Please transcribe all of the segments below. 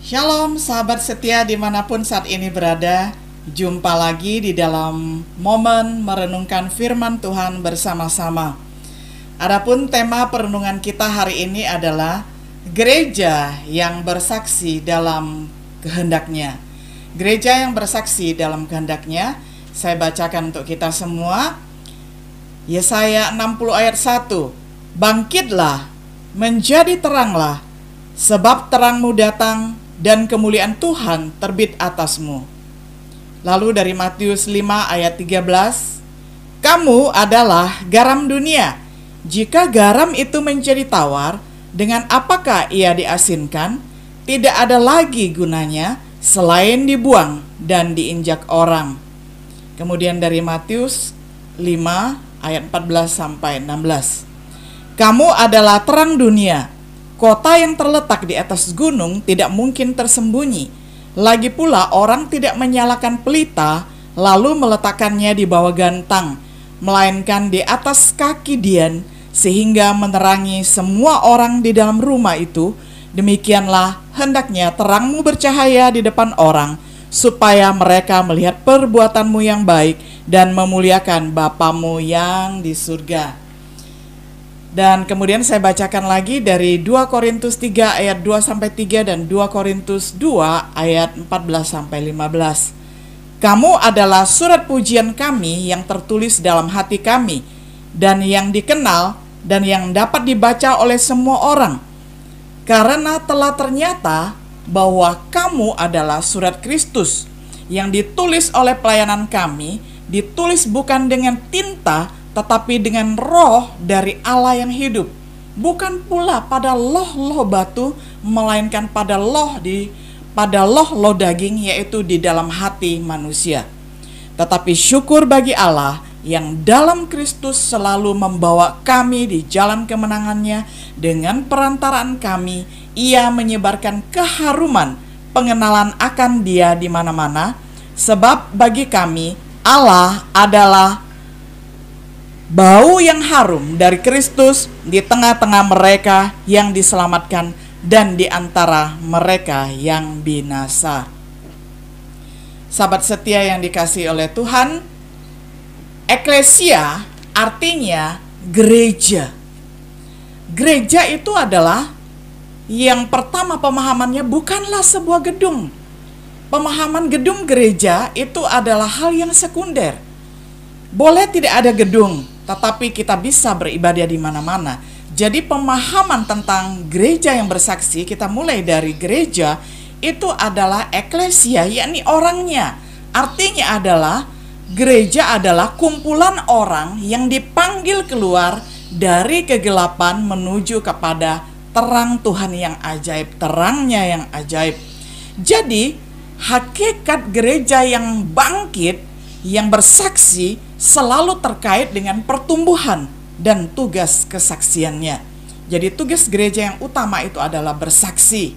Shalom sahabat setia di mana pun saat ini berada. Jumpa lagi di dalam momen merenungkan firman Tuhan bersama-sama. Adapun tema perenungan kita hari ini adalah Gereja yang bersaksi dalam kehendaknya. Gereja yang bersaksi dalam kehendaknya Saya bacakan untuk kita semua. Yesaya 60 ayat 1 Bangkitlah, menjadi teranglah Sebab terangmu datang dan kemuliaan Tuhan terbit atasmu. Lalu dari Matius 5 ayat 13, Kamu adalah garam dunia. Jika garam itu menjadi tawar, dengan apakah ia diasinkan? Tidak ada lagi gunanya selain dibuang dan diinjak orang. Kemudian dari Matius 5 ayat 14 sampai 16. Kamu adalah terang dunia. Kota yang terletak di atas gunung tidak mungkin tersembunyi. Lagi pula, orang tidak menyalakan pelita lalu meletakkannya di bawah gantang, melainkan di atas kaki Dian, sehingga menerangi semua orang di dalam rumah itu. Demikianlah hendaknya terangmu bercahaya di depan orang, supaya mereka melihat perbuatanmu yang baik dan memuliakan Bapamu yang di surga. Dan kemudian saya bacakan lagi dari 2 Korintus 3 ayat 2 sampai 3 dan 2 Korintus 2 ayat 14 sampai 15. Kamu adalah surat pujian kami yang tertulis dalam hati kami dan yang dikenal dan yang dapat dibaca oleh semua orang. Karena telah ternyata bahwa kamu adalah surat Kristus yang ditulis oleh pelayanan kami, ditulis bukan dengan tinta tetapi dengan roh dari Allah yang hidup. Bukan pula pada loh-loh batu, melainkan pada loh di pada loh-loh daging yaitu di dalam hati manusia. Tetapi syukur bagi Allah yang dalam Kristus selalu membawa kami di jalan kemenangannya dengan perantaraan kami ia menyebarkan keharuman pengenalan akan dia di mana-mana sebab bagi kami Allah adalah bau yang harum dari Kristus di tengah-tengah mereka yang diselamatkan dan di antara mereka yang binasa. Sahabat setia yang dikasih oleh Tuhan, eklesia artinya gereja. Gereja itu adalah yang pertama pemahamannya bukanlah sebuah gedung. Pemahaman gedung gereja itu adalah hal yang sekunder. Boleh tidak ada gedung, tetapi kita bisa beribadah di mana-mana. Jadi pemahaman tentang gereja yang bersaksi kita mulai dari gereja itu adalah eklesia yakni orangnya. Artinya adalah gereja adalah kumpulan orang yang dipanggil keluar dari kegelapan menuju kepada terang Tuhan yang ajaib, terangnya yang ajaib. Jadi hakikat gereja yang bangkit yang bersaksi selalu terkait dengan pertumbuhan dan tugas kesaksiannya. Jadi tugas gereja yang utama itu adalah bersaksi.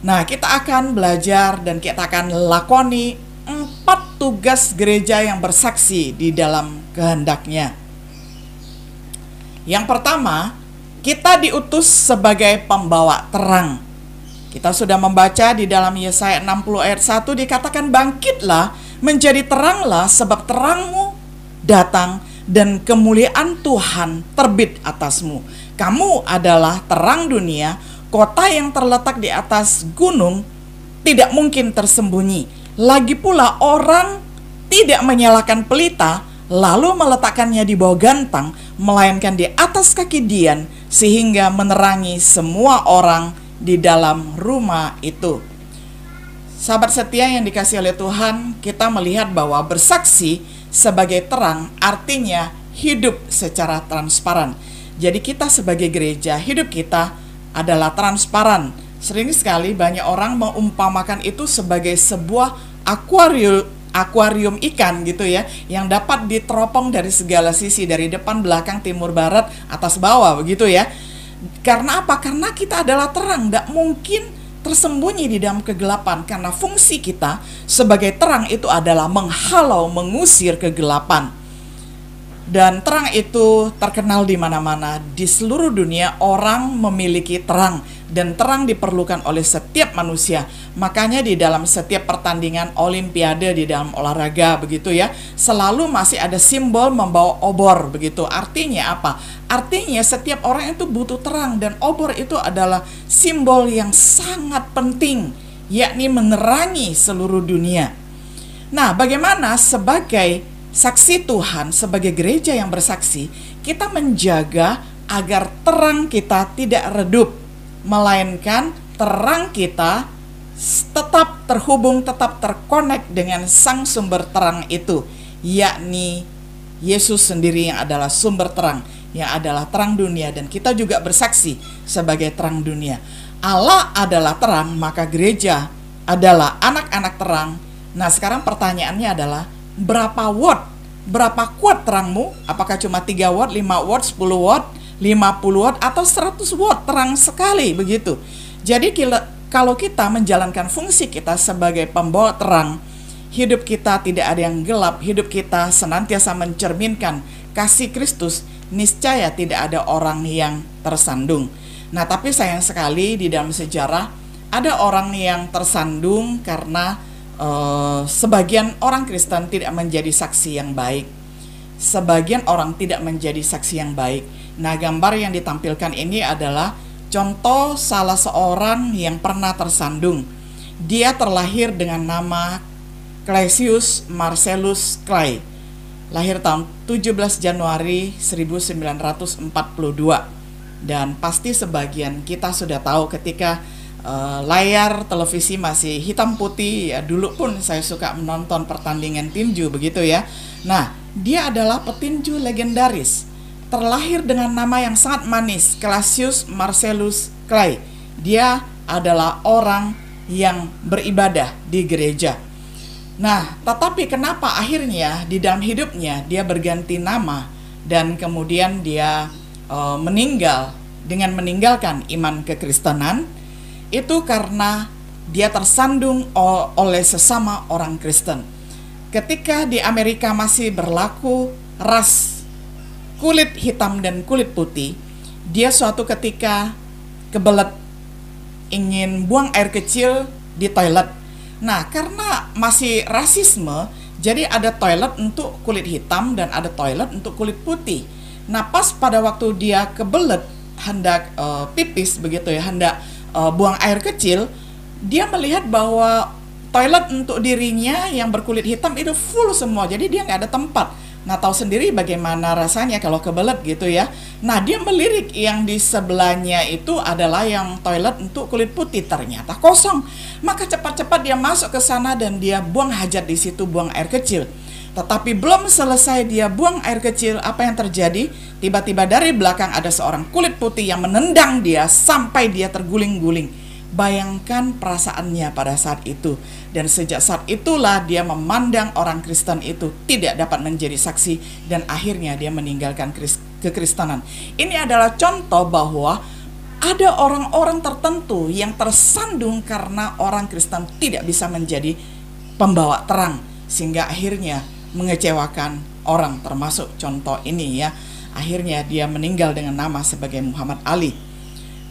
Nah, kita akan belajar dan kita akan lakoni empat tugas gereja yang bersaksi di dalam kehendaknya. Yang pertama, kita diutus sebagai pembawa terang. Kita sudah membaca di dalam Yesaya 60 ayat 1 dikatakan bangkitlah menjadi teranglah sebab terangmu datang dan kemuliaan Tuhan terbit atasmu. Kamu adalah terang dunia, kota yang terletak di atas gunung tidak mungkin tersembunyi. Lagi pula orang tidak menyalakan pelita lalu meletakkannya di bawah gantang, melainkan di atas kaki Dian sehingga menerangi semua orang di dalam rumah itu. Sahabat setia yang dikasih oleh Tuhan, kita melihat bahwa bersaksi sebagai terang artinya hidup secara transparan. Jadi kita sebagai gereja, hidup kita adalah transparan. Sering sekali banyak orang mengumpamakan itu sebagai sebuah akuarium akuarium ikan gitu ya yang dapat diteropong dari segala sisi dari depan belakang timur barat atas bawah begitu ya karena apa karena kita adalah terang tidak mungkin tersembunyi di dalam kegelapan karena fungsi kita sebagai terang itu adalah menghalau, mengusir kegelapan. Dan terang itu terkenal di mana-mana. Di seluruh dunia orang memiliki terang dan terang diperlukan oleh setiap manusia. Makanya di dalam setiap pertandingan olimpiade di dalam olahraga begitu ya, selalu masih ada simbol membawa obor begitu. Artinya apa? Artinya setiap orang itu butuh terang dan obor itu adalah simbol yang sangat penting yakni menerangi seluruh dunia. Nah, bagaimana sebagai saksi Tuhan sebagai gereja yang bersaksi, kita menjaga agar terang kita tidak redup, melainkan terang kita tetap terhubung, tetap terkonek dengan sang sumber terang itu, yakni Yesus sendiri yang adalah sumber terang, yang adalah terang dunia dan kita juga bersaksi sebagai terang dunia. Allah adalah terang, maka gereja adalah anak-anak terang. Nah, sekarang pertanyaannya adalah berapa watt, berapa kuat terangmu? Apakah cuma 3 watt, 5 watt, 10 watt, 50 watt, atau 100 watt terang sekali begitu. Jadi kalau kita menjalankan fungsi kita sebagai pembawa terang, hidup kita tidak ada yang gelap, hidup kita senantiasa mencerminkan kasih Kristus, niscaya tidak ada orang yang tersandung. Nah, tapi sayang sekali di dalam sejarah ada orang yang tersandung karena uh, sebagian orang Kristen tidak menjadi saksi yang baik. Sebagian orang tidak menjadi saksi yang baik. Nah, gambar yang ditampilkan ini adalah contoh salah seorang yang pernah tersandung. Dia terlahir dengan nama Claesius Marcellus Clay. Lahir tahun 17 Januari 1942. Dan pasti sebagian kita sudah tahu ketika uh, layar televisi masih hitam putih. Ya dulu pun saya suka menonton pertandingan tinju begitu ya. Nah dia adalah petinju legendaris terlahir dengan nama yang sangat manis Cassius Marcellus Clay. Dia adalah orang yang beribadah di gereja. Nah tetapi kenapa akhirnya di dalam hidupnya dia berganti nama dan kemudian dia uh, meninggal dengan meninggalkan iman kekristenan itu karena dia tersandung oleh sesama orang Kristen. Ketika di Amerika masih berlaku ras kulit hitam dan kulit putih, dia suatu ketika kebelet ingin buang air kecil di toilet. Nah, karena masih rasisme, jadi ada toilet untuk kulit hitam dan ada toilet untuk kulit putih. Nah, pas pada waktu dia kebelet hendak uh, pipis begitu ya, hendak uh, buang air kecil, dia melihat bahwa toilet untuk dirinya yang berkulit hitam itu full semua, jadi dia nggak ada tempat. Nah, tahu sendiri bagaimana rasanya kalau kebelet gitu ya. Nah, dia melirik yang di sebelahnya itu adalah yang toilet untuk kulit putih ternyata kosong. Maka cepat-cepat dia masuk ke sana dan dia buang hajat di situ, buang air kecil. Tetapi belum selesai dia buang air kecil, apa yang terjadi? Tiba-tiba dari belakang ada seorang kulit putih yang menendang dia sampai dia terguling-guling Bayangkan perasaannya pada saat itu. Dan sejak saat itulah dia memandang orang Kristen itu tidak dapat menjadi saksi dan akhirnya dia meninggalkan kekristenan. Ini adalah contoh bahwa ada orang-orang tertentu yang tersandung karena orang Kristen tidak bisa menjadi pembawa terang sehingga akhirnya mengecewakan orang termasuk contoh ini ya. Akhirnya dia meninggal dengan nama sebagai Muhammad Ali.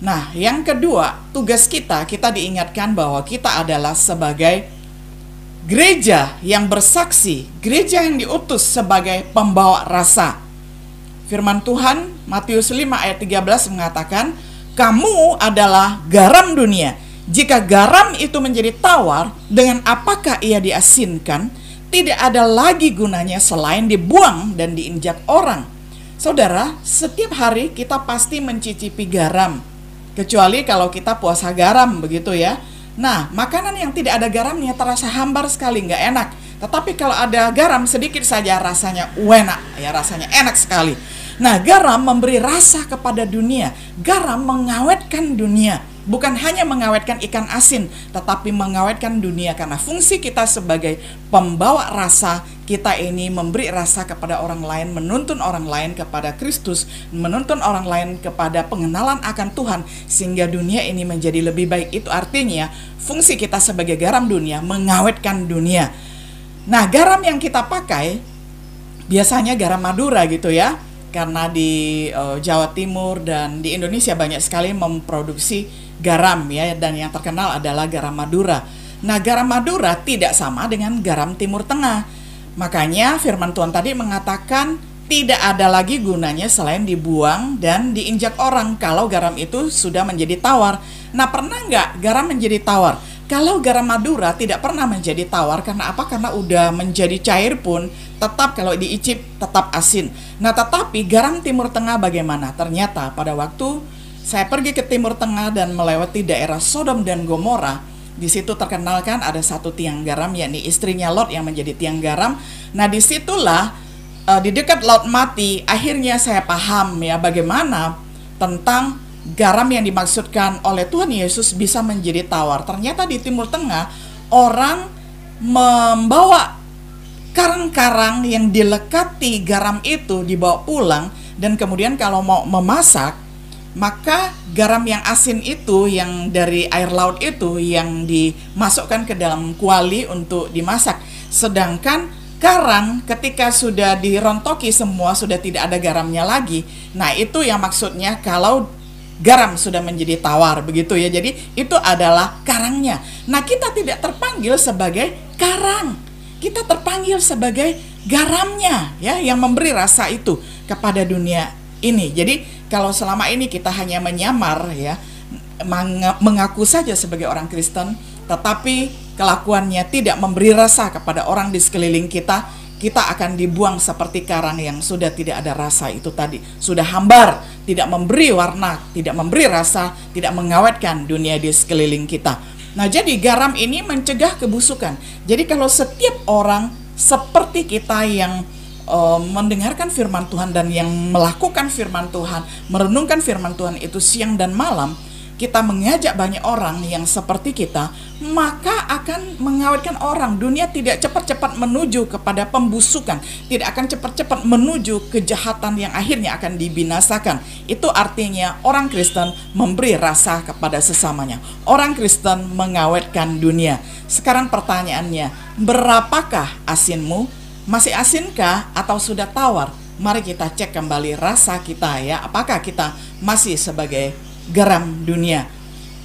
Nah, yang kedua, tugas kita, kita diingatkan bahwa kita adalah sebagai gereja yang bersaksi, gereja yang diutus sebagai pembawa rasa. Firman Tuhan Matius 5 ayat 13 mengatakan, "Kamu adalah garam dunia. Jika garam itu menjadi tawar, dengan apakah ia diasinkan? Tidak ada lagi gunanya selain dibuang dan diinjak orang." Saudara, setiap hari kita pasti mencicipi garam Kecuali kalau kita puasa garam begitu ya. Nah, makanan yang tidak ada garamnya terasa hambar sekali, nggak enak. Tetapi kalau ada garam sedikit saja rasanya enak, ya rasanya enak sekali. Nah, garam memberi rasa kepada dunia. Garam mengawetkan dunia bukan hanya mengawetkan ikan asin, tetapi mengawetkan dunia karena fungsi kita sebagai pembawa rasa kita ini memberi rasa kepada orang lain, menuntun orang lain kepada Kristus, menuntun orang lain kepada pengenalan akan Tuhan sehingga dunia ini menjadi lebih baik. Itu artinya fungsi kita sebagai garam dunia mengawetkan dunia. Nah, garam yang kita pakai biasanya garam Madura gitu ya. Karena di uh, Jawa Timur dan di Indonesia banyak sekali memproduksi garam ya dan yang terkenal adalah garam Madura. Nah, garam Madura tidak sama dengan garam Timur Tengah. Makanya firman Tuhan tadi mengatakan tidak ada lagi gunanya selain dibuang dan diinjak orang kalau garam itu sudah menjadi tawar. Nah, pernah nggak garam menjadi tawar? Kalau garam Madura tidak pernah menjadi tawar karena apa? Karena udah menjadi cair pun tetap kalau diicip tetap asin. Nah, tetapi garam Timur Tengah bagaimana? Ternyata pada waktu saya pergi ke Timur Tengah dan melewati daerah Sodom dan Gomora, di situ terkenalkan ada satu tiang garam yakni istrinya Lot yang menjadi tiang garam. Nah, di situlah uh, di dekat Laut Mati akhirnya saya paham ya bagaimana tentang garam yang dimaksudkan oleh Tuhan Yesus bisa menjadi tawar. Ternyata di Timur Tengah orang membawa karang-karang yang dilekati garam itu dibawa pulang dan kemudian kalau mau memasak maka garam yang asin itu yang dari air laut itu yang dimasukkan ke dalam kuali untuk dimasak sedangkan karang ketika sudah dirontoki semua sudah tidak ada garamnya lagi nah itu yang maksudnya kalau garam sudah menjadi tawar begitu ya. Jadi itu adalah karangnya. Nah, kita tidak terpanggil sebagai karang. Kita terpanggil sebagai garamnya ya yang memberi rasa itu kepada dunia ini. Jadi kalau selama ini kita hanya menyamar ya mengaku saja sebagai orang Kristen tetapi kelakuannya tidak memberi rasa kepada orang di sekeliling kita, kita akan dibuang seperti karang yang sudah tidak ada rasa itu tadi, sudah hambar, tidak memberi warna, tidak memberi rasa, tidak mengawetkan dunia di sekeliling kita. Nah, jadi garam ini mencegah kebusukan. Jadi kalau setiap orang seperti kita yang uh, mendengarkan firman Tuhan dan yang melakukan firman Tuhan, merenungkan firman Tuhan itu siang dan malam, kita mengajak banyak orang yang seperti kita, maka akan mengawetkan orang. Dunia tidak cepat-cepat menuju kepada pembusukan, tidak akan cepat-cepat menuju kejahatan yang akhirnya akan dibinasakan. Itu artinya orang Kristen memberi rasa kepada sesamanya. Orang Kristen mengawetkan dunia. Sekarang pertanyaannya, berapakah asinmu? Masih asinkah atau sudah tawar? Mari kita cek kembali rasa kita ya, apakah kita masih sebagai garam dunia.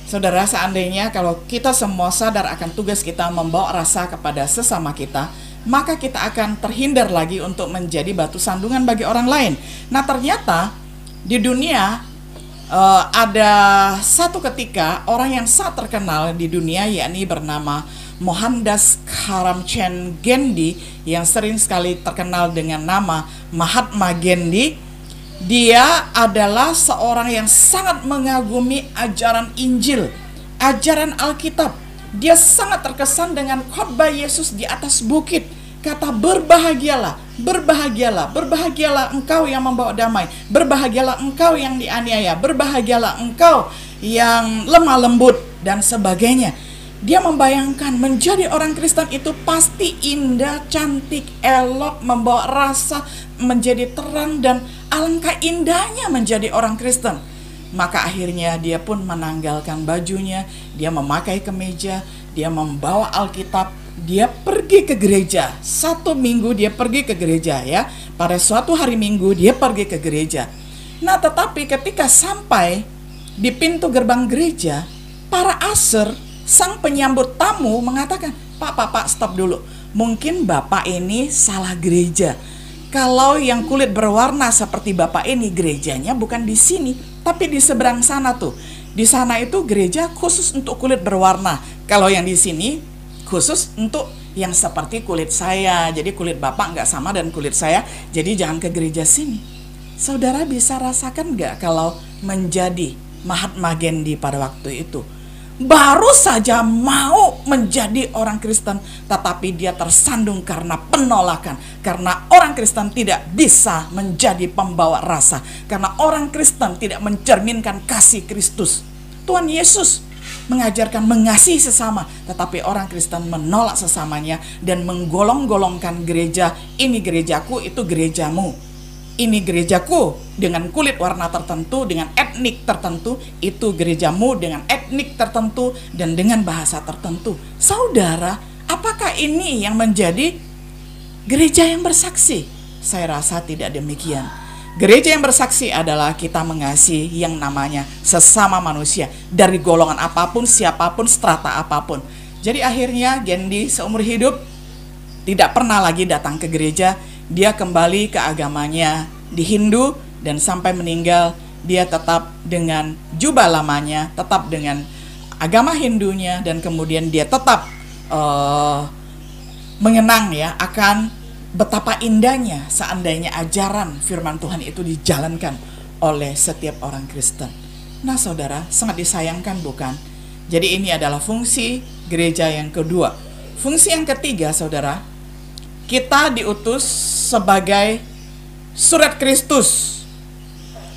Saudara, seandainya kalau kita semua sadar akan tugas kita membawa rasa kepada sesama kita, maka kita akan terhindar lagi untuk menjadi batu sandungan bagi orang lain. Nah, ternyata di dunia uh, ada satu ketika orang yang sangat terkenal di dunia yakni bernama Mohandas Karamchand Gandhi yang sering sekali terkenal dengan nama Mahatma Gandhi dia adalah seorang yang sangat mengagumi ajaran Injil, ajaran Alkitab. Dia sangat terkesan dengan khotbah Yesus di atas bukit. Kata berbahagialah, berbahagialah, berbahagialah engkau yang membawa damai, berbahagialah engkau yang dianiaya, berbahagialah engkau yang lemah lembut dan sebagainya. Dia membayangkan menjadi orang Kristen itu pasti indah, cantik, elok, membawa rasa, menjadi terang dan Alangkah indahnya menjadi orang Kristen. Maka akhirnya dia pun menanggalkan bajunya, dia memakai kemeja, dia membawa Alkitab, dia pergi ke gereja. Satu minggu dia pergi ke gereja ya. Pada suatu hari minggu dia pergi ke gereja. Nah tetapi ketika sampai di pintu gerbang gereja, para aser, sang penyambut tamu mengatakan, Pak, Pak, Pak, stop dulu. Mungkin Bapak ini salah gereja kalau yang kulit berwarna seperti Bapak ini gerejanya bukan di sini, tapi di seberang sana tuh. Di sana itu gereja khusus untuk kulit berwarna. Kalau yang di sini khusus untuk yang seperti kulit saya. Jadi kulit Bapak nggak sama dan kulit saya. Jadi jangan ke gereja sini. Saudara bisa rasakan nggak kalau menjadi Mahatma Gandhi pada waktu itu? Baru saja mau menjadi orang Kristen, tetapi dia tersandung karena penolakan, karena orang Kristen tidak bisa menjadi pembawa rasa, karena orang Kristen tidak mencerminkan kasih Kristus. Tuhan Yesus mengajarkan mengasihi sesama, tetapi orang Kristen menolak sesamanya dan menggolong-golongkan gereja. Ini gerejaku, itu gerejamu ini gerejaku dengan kulit warna tertentu, dengan etnik tertentu, itu gerejamu dengan etnik tertentu dan dengan bahasa tertentu. Saudara, apakah ini yang menjadi gereja yang bersaksi? Saya rasa tidak demikian. Gereja yang bersaksi adalah kita mengasihi yang namanya sesama manusia dari golongan apa pun, siapa pun, strata apa pun. Jadi akhirnya Gendi seumur hidup tidak pernah lagi datang ke gereja, dia kembali ke agamanya di Hindu dan sampai meninggal dia tetap dengan jubah lamanya, tetap dengan agama Hindunya dan kemudian dia tetap uh, mengenang ya akan betapa indahnya seandainya ajaran firman Tuhan itu dijalankan oleh setiap orang Kristen. Nah, saudara, sangat disayangkan bukan? Jadi ini adalah fungsi gereja yang kedua. Fungsi yang ketiga, saudara, kita diutus sebagai surat Kristus.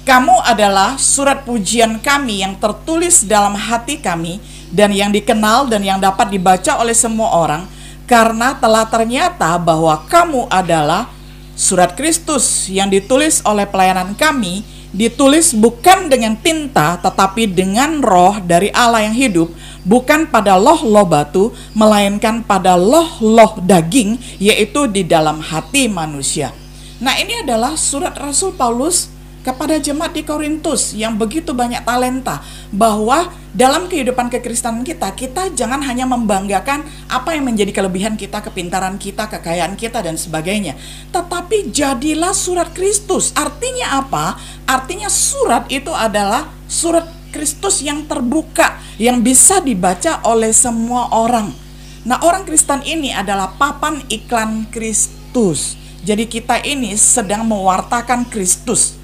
Kamu adalah surat pujian kami yang tertulis dalam hati kami dan yang dikenal dan yang dapat dibaca oleh semua orang karena telah ternyata bahwa kamu adalah surat Kristus yang ditulis oleh pelayanan kami, ditulis bukan dengan tinta tetapi dengan roh dari Allah yang hidup, bukan pada loh-loh batu, melainkan pada loh-loh daging, yaitu di dalam hati manusia. Nah, ini adalah surat Rasul Paulus kepada jemaat di Korintus yang begitu banyak talenta bahwa dalam kehidupan kekristenan kita kita jangan hanya membanggakan apa yang menjadi kelebihan kita, kepintaran kita, kekayaan kita dan sebagainya, tetapi jadilah surat Kristus. Artinya apa? Artinya surat itu adalah surat Kristus yang terbuka yang bisa dibaca oleh semua orang. Nah, orang Kristen ini adalah papan iklan Kristus. Jadi kita ini sedang mewartakan Kristus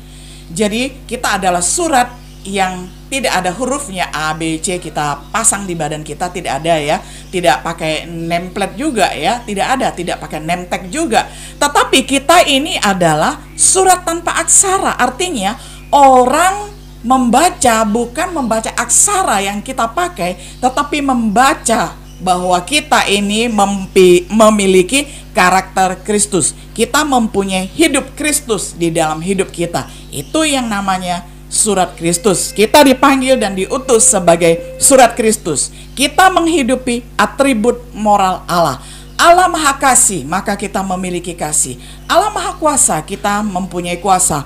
jadi kita adalah surat yang tidak ada hurufnya A, B, C kita pasang di badan kita tidak ada ya tidak pakai template juga ya tidak ada tidak pakai name juga tetapi kita ini adalah surat tanpa aksara artinya orang membaca bukan membaca aksara yang kita pakai tetapi membaca bahwa kita ini mempi, memiliki karakter Kristus kita mempunyai hidup Kristus di dalam hidup kita itu yang namanya surat Kristus. Kita dipanggil dan diutus sebagai surat Kristus. Kita menghidupi atribut moral Allah. Allah Maha Kasih, maka kita memiliki kasih. Allah Maha Kuasa, kita mempunyai kuasa.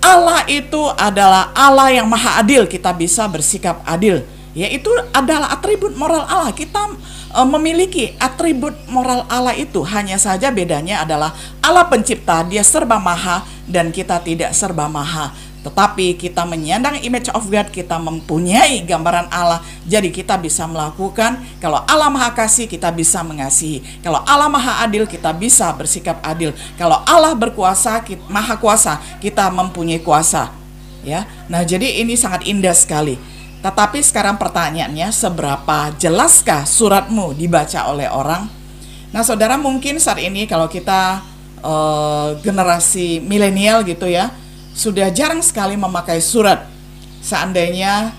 Allah itu adalah Allah yang Maha Adil, kita bisa bersikap adil. Yaitu adalah atribut moral Allah. Kita uh, memiliki atribut moral Allah itu hanya saja bedanya adalah Allah pencipta dia serba maha dan kita tidak serba maha tetapi kita menyandang image of God, kita mempunyai gambaran Allah, jadi kita bisa melakukan. Kalau Allah Maha Kasih, kita bisa mengasihi. Kalau Allah Maha Adil, kita bisa bersikap adil. Kalau Allah berkuasa, kita, Maha Kuasa, kita mempunyai kuasa. Ya, nah jadi ini sangat indah sekali. Tetapi sekarang pertanyaannya, seberapa jelaskah suratmu dibaca oleh orang? Nah, saudara, mungkin saat ini kalau kita uh, generasi milenial gitu ya, sudah jarang sekali memakai surat. Seandainya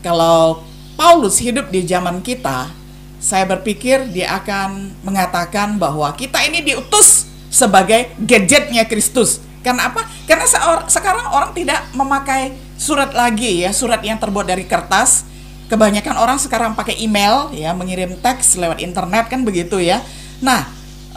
kalau Paulus hidup di zaman kita, saya berpikir dia akan mengatakan bahwa kita ini diutus sebagai gadgetnya Kristus. Karena apa? Karena sekarang orang tidak memakai surat lagi ya, surat yang terbuat dari kertas. Kebanyakan orang sekarang pakai email ya, mengirim teks lewat internet kan begitu ya. Nah,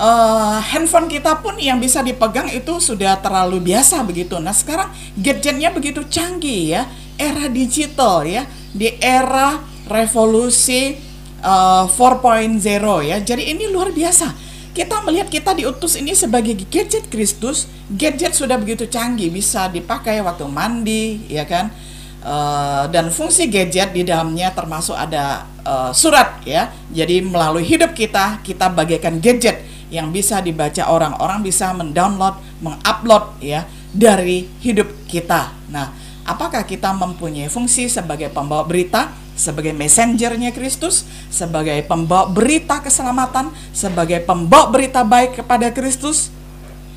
uh, handphone kita pun yang bisa dipegang itu sudah terlalu biasa begitu. Nah, sekarang gadgetnya begitu canggih ya, era digital ya, di era revolusi uh, eh, 4.0 ya. Jadi ini luar biasa kita melihat kita diutus ini sebagai gadget Kristus, gadget sudah begitu canggih, bisa dipakai waktu mandi, ya kan? Uh, dan fungsi gadget di dalamnya termasuk ada uh, surat, ya. Jadi melalui hidup kita, kita bagaikan gadget yang bisa dibaca orang. Orang bisa mendownload, mengupload, ya, dari hidup kita. Nah, apakah kita mempunyai fungsi sebagai pembawa berita? sebagai messengernya Kristus, sebagai pembawa berita keselamatan, sebagai pembawa berita baik kepada Kristus.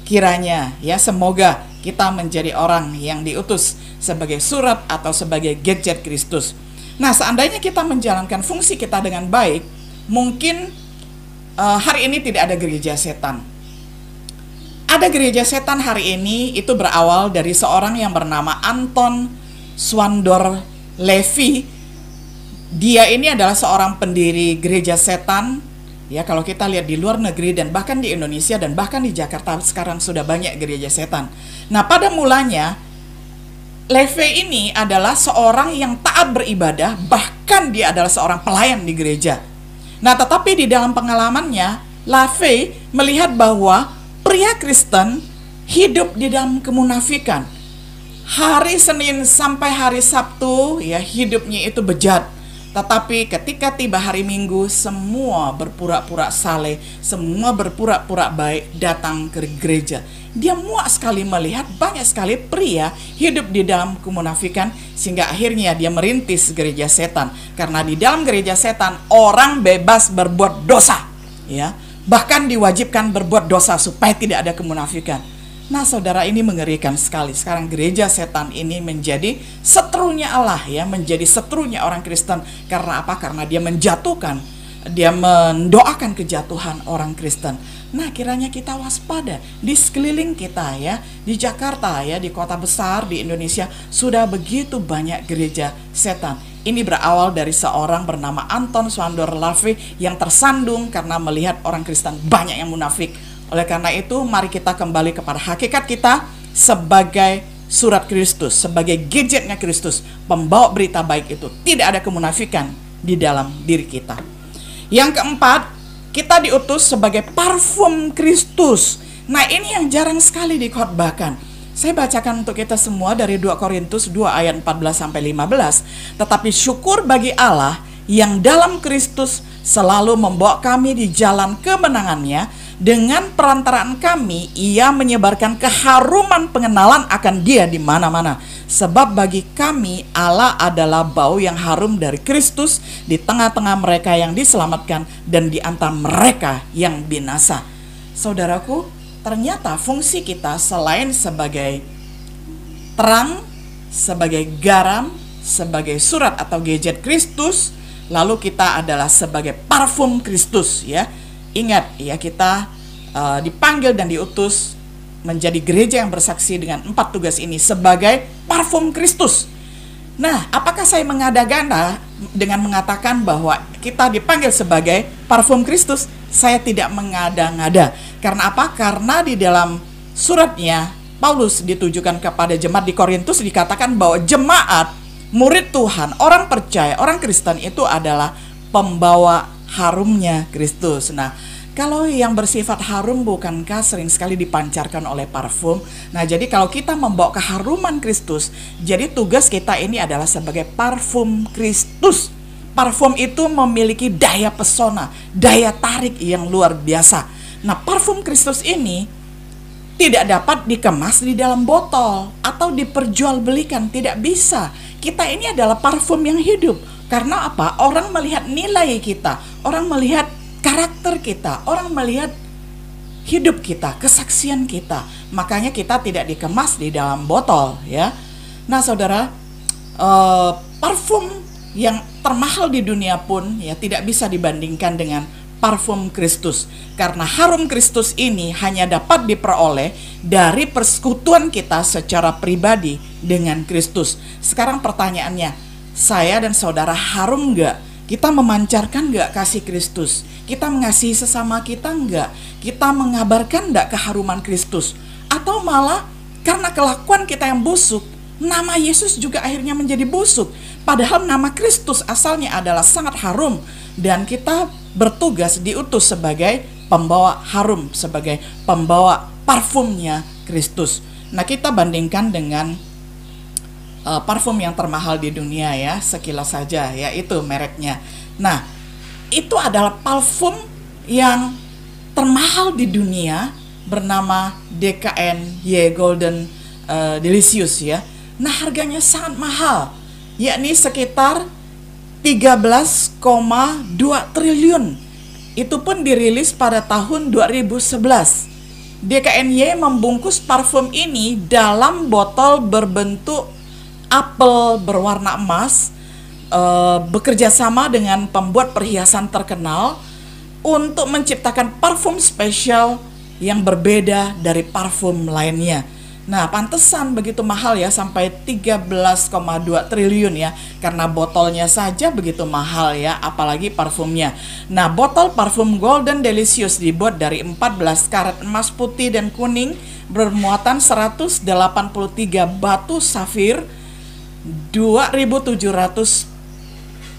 Kiranya ya semoga kita menjadi orang yang diutus sebagai surat atau sebagai gadget Kristus. Nah, seandainya kita menjalankan fungsi kita dengan baik, mungkin uh, hari ini tidak ada gereja setan. Ada gereja setan hari ini itu berawal dari seorang yang bernama Anton Swandor Levi dia ini adalah seorang pendiri gereja setan Ya, kalau kita lihat di luar negeri dan bahkan di Indonesia dan bahkan di Jakarta sekarang sudah banyak gereja setan. Nah, pada mulanya Levi ini adalah seorang yang taat beribadah, bahkan dia adalah seorang pelayan di gereja. Nah, tetapi di dalam pengalamannya, Levi melihat bahwa pria Kristen hidup di dalam kemunafikan. Hari Senin sampai hari Sabtu, ya hidupnya itu bejat tetapi ketika tiba hari Minggu, semua berpura-pura saleh, semua berpura-pura baik datang ke gereja. Dia muak sekali melihat banyak sekali pria hidup di dalam kemunafikan sehingga akhirnya dia merintis gereja setan. Karena di dalam gereja setan orang bebas berbuat dosa, ya. Bahkan diwajibkan berbuat dosa supaya tidak ada kemunafikan. Nah, saudara ini mengerikan sekali. Sekarang gereja setan ini menjadi setrunya Allah ya, menjadi setrunya orang Kristen. Karena apa? Karena dia menjatuhkan, dia mendoakan kejatuhan orang Kristen. Nah, kiranya kita waspada di sekeliling kita ya, di Jakarta ya, di kota besar di Indonesia sudah begitu banyak gereja setan. Ini berawal dari seorang bernama Anton Swandor Lavi yang tersandung karena melihat orang Kristen banyak yang munafik oleh karena itu, mari kita kembali kepada hakikat kita sebagai surat Kristus, sebagai gadgetnya Kristus, pembawa berita baik itu. Tidak ada kemunafikan di dalam diri kita. Yang keempat, kita diutus sebagai parfum Kristus. Nah, ini yang jarang sekali dikhotbahkan. Saya bacakan untuk kita semua dari 2 Korintus 2 ayat 14 sampai 15. Tetapi syukur bagi Allah yang dalam Kristus selalu membawa kami di jalan kemenangannya dengan perantaraan kami, ia menyebarkan keharuman pengenalan akan dia di mana-mana. Sebab bagi kami Allah adalah bau yang harum dari Kristus di tengah-tengah mereka yang diselamatkan dan di antara mereka yang binasa. Saudaraku, ternyata fungsi kita selain sebagai terang, sebagai garam, sebagai surat atau gadget Kristus, lalu kita adalah sebagai parfum Kristus ya Ingat ya kita uh, dipanggil dan diutus menjadi gereja yang bersaksi dengan empat tugas ini sebagai parfum Kristus. Nah, apakah saya mengada-gada dengan mengatakan bahwa kita dipanggil sebagai parfum Kristus? Saya tidak mengada-ngada. Karena apa? Karena di dalam suratnya Paulus ditujukan kepada jemaat di Korintus dikatakan bahwa jemaat murid Tuhan, orang percaya, orang Kristen itu adalah pembawa harumnya Kristus. Nah, kalau yang bersifat harum bukankah sering sekali dipancarkan oleh parfum? Nah, jadi kalau kita membawa keharuman Kristus, jadi tugas kita ini adalah sebagai parfum Kristus. Parfum itu memiliki daya pesona, daya tarik yang luar biasa. Nah, parfum Kristus ini tidak dapat dikemas di dalam botol atau diperjualbelikan, tidak bisa. Kita ini adalah parfum yang hidup karena apa? Orang melihat nilai kita, orang melihat karakter kita, orang melihat hidup kita, kesaksian kita. Makanya kita tidak dikemas di dalam botol, ya. Nah, saudara, uh, parfum yang termahal di dunia pun ya tidak bisa dibandingkan dengan parfum Kristus. Karena harum Kristus ini hanya dapat diperoleh dari persekutuan kita secara pribadi dengan Kristus. Sekarang pertanyaannya, saya dan saudara harum nggak? Kita memancarkan nggak kasih Kristus? Kita mengasihi sesama kita nggak? Kita mengabarkan nggak keharuman Kristus? Atau malah karena kelakuan kita yang busuk, nama Yesus juga akhirnya menjadi busuk. Padahal nama Kristus asalnya adalah sangat harum dan kita bertugas diutus sebagai pembawa harum, sebagai pembawa parfumnya Kristus. Nah, kita bandingkan dengan uh, parfum yang termahal di dunia ya, sekilas saja ya itu mereknya. Nah, itu adalah parfum yang termahal di dunia bernama DKN Y Golden uh, Delicious ya. Nah, harganya sangat mahal, yakni sekitar 13,2 triliun. Itu pun dirilis pada tahun 2011. DKNY membungkus parfum ini dalam botol berbentuk apel berwarna emas uh, bekerja sama dengan pembuat perhiasan terkenal untuk menciptakan parfum spesial yang berbeda dari parfum lainnya. Nah, pantesan begitu mahal ya sampai 13,2 triliun ya karena botolnya saja begitu mahal ya, apalagi parfumnya. Nah, botol parfum Golden Delicious dibuat dari 14 karat emas putih dan kuning bermuatan 183 batu safir 2700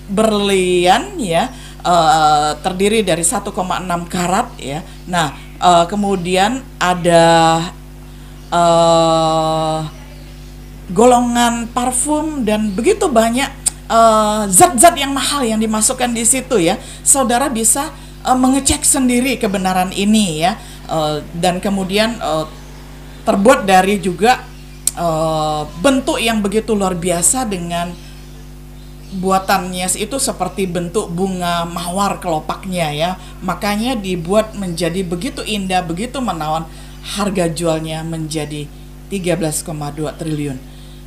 berlian ya uh, terdiri dari 1,6 karat ya. Nah, uh, kemudian ada uh, golongan parfum dan begitu banyak zat-zat uh, yang mahal yang dimasukkan di situ ya. Saudara bisa uh, mengecek sendiri kebenaran ini ya. Uh, dan kemudian uh, terbuat dari juga uh, bentuk yang begitu luar biasa dengan buatannya itu seperti bentuk bunga mawar kelopaknya ya. Makanya dibuat menjadi begitu indah, begitu menawan harga jualnya menjadi 13,2 triliun.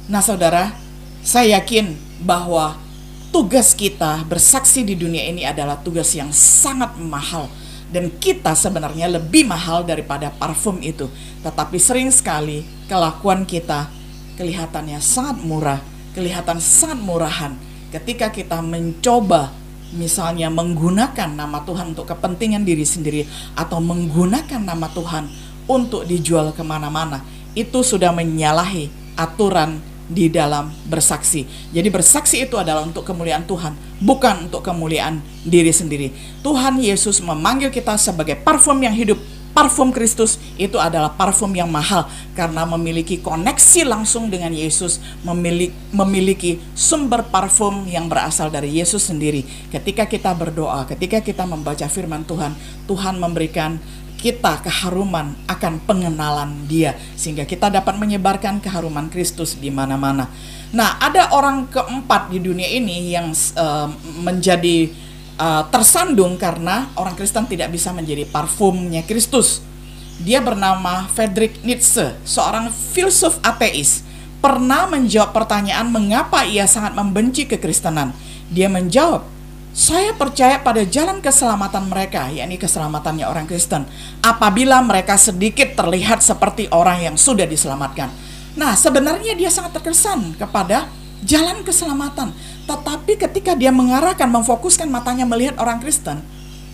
Nah, Saudara, saya yakin bahwa tugas kita bersaksi di dunia ini adalah tugas yang sangat mahal dan kita sebenarnya lebih mahal daripada parfum itu. Tetapi sering sekali kelakuan kita kelihatannya sangat murah, kelihatan sangat murahan ketika kita mencoba misalnya menggunakan nama Tuhan untuk kepentingan diri sendiri atau menggunakan nama Tuhan untuk dijual ke mana-mana itu sudah menyalahi aturan di dalam bersaksi. Jadi bersaksi itu adalah untuk kemuliaan Tuhan, bukan untuk kemuliaan diri sendiri. Tuhan Yesus memanggil kita sebagai parfum yang hidup. Parfum Kristus itu adalah parfum yang mahal karena memiliki koneksi langsung dengan Yesus, memiliki, sumber parfum yang berasal dari Yesus sendiri. Ketika kita berdoa, ketika kita membaca firman Tuhan, Tuhan memberikan kita keharuman akan pengenalan Dia sehingga kita dapat menyebarkan keharuman Kristus di mana-mana. Nah, ada orang keempat di dunia ini yang uh, menjadi uh, tersandung karena orang Kristen tidak bisa menjadi parfumnya Kristus. Dia bernama Friedrich Nietzsche, seorang filsuf ateis. Pernah menjawab pertanyaan mengapa ia sangat membenci kekristenan. Dia menjawab, saya percaya pada jalan keselamatan mereka, yakni keselamatannya orang Kristen, apabila mereka sedikit terlihat seperti orang yang sudah diselamatkan. Nah, sebenarnya dia sangat terkesan kepada jalan keselamatan. Tetapi ketika dia mengarahkan, memfokuskan matanya melihat orang Kristen,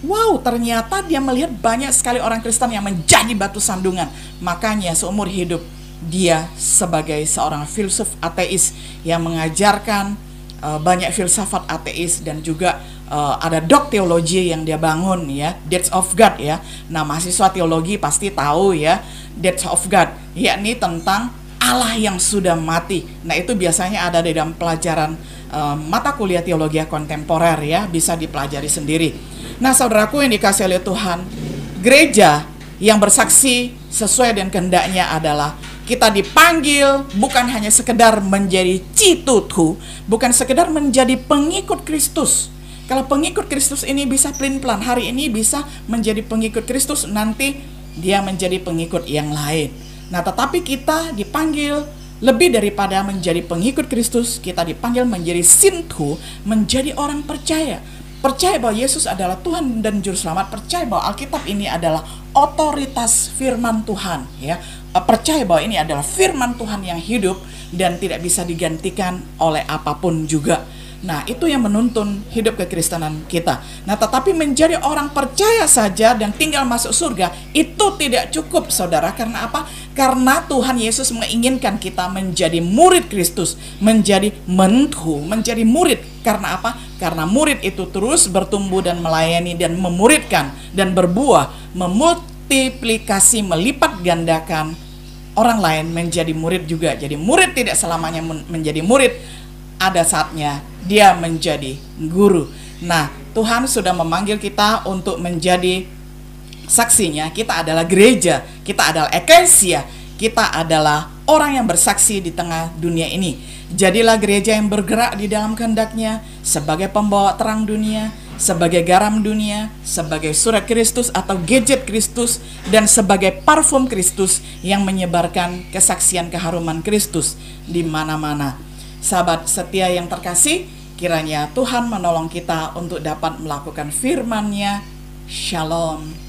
wow, ternyata dia melihat banyak sekali orang Kristen yang menjadi batu sandungan. Makanya seumur hidup dia sebagai seorang filsuf ateis yang mengajarkan uh, banyak filsafat ateis dan juga uh, ada dok teologi yang dia bangun ya, Death of God ya. Nah, mahasiswa teologi pasti tahu ya, Death of God, yakni tentang Allah yang sudah mati. Nah, itu biasanya ada di dalam pelajaran uh, mata kuliah teologi kontemporer ya, bisa dipelajari sendiri. Nah, saudaraku yang dikasih oleh Tuhan, gereja yang bersaksi sesuai dengan kehendaknya adalah kita dipanggil bukan hanya sekedar menjadi citutu, bukan sekedar menjadi pengikut Kristus. Kalau pengikut Kristus ini bisa pelin-pelan, hari ini bisa menjadi pengikut Kristus, nanti dia menjadi pengikut yang lain. Nah, tetapi kita dipanggil lebih daripada menjadi pengikut Kristus, kita dipanggil menjadi sintu, menjadi orang percaya. Percaya bahwa Yesus adalah Tuhan dan Juru Selamat, percaya bahwa Alkitab ini adalah otoritas firman Tuhan, ya percaya bahwa ini adalah firman Tuhan yang hidup dan tidak bisa digantikan oleh apa pun juga. Nah, itu yang menuntun hidup kekristenan kita. Nah, tetapi menjadi orang percaya saja dan tinggal masuk surga itu tidak cukup, Saudara. Karena apa? Karena Tuhan Yesus menginginkan kita menjadi murid Kristus, menjadi mentu, menjadi murid. Karena apa? Karena murid itu terus bertumbuh dan melayani dan memuridkan dan berbuah, memultiplikasi, melipat gandakan orang lain menjadi murid juga. Jadi murid tidak selamanya menjadi murid. Ada saatnya dia menjadi guru. Nah, Tuhan sudah memanggil kita untuk menjadi saksinya. Kita adalah gereja, kita adalah eklesia, kita adalah orang yang bersaksi di tengah dunia ini. Jadilah gereja yang bergerak di dalam kehendaknya sebagai pembawa terang dunia, sebagai garam dunia, sebagai surat Kristus atau gadget Kristus, dan sebagai parfum Kristus yang menyebarkan kesaksian keharuman Kristus di mana-mana. Sahabat setia yang terkasih, kiranya Tuhan menolong kita untuk dapat melakukan firman-Nya. Shalom.